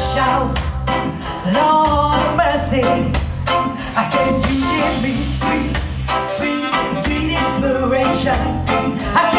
shout, Lord mercy. I said, you give me sweet, sweet, sweet inspiration. I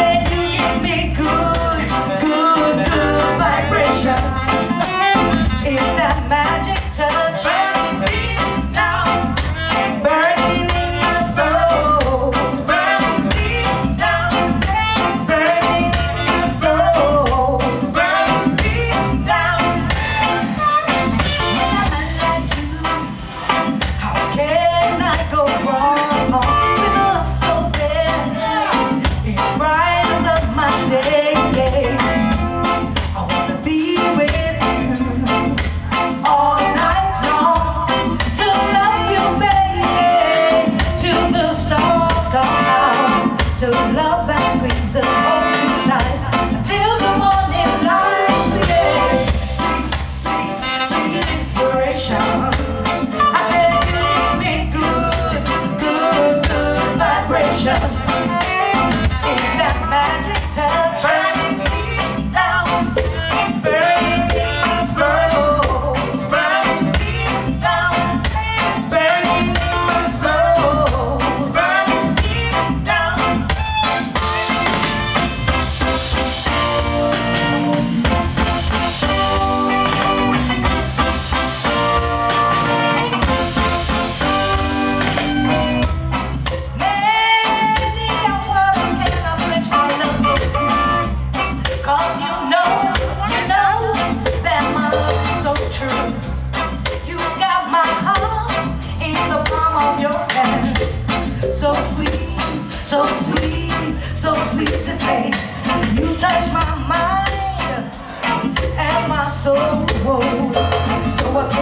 illusion that magic touch. So sweet, so sweet to taste. You touch my mind and my soul. So I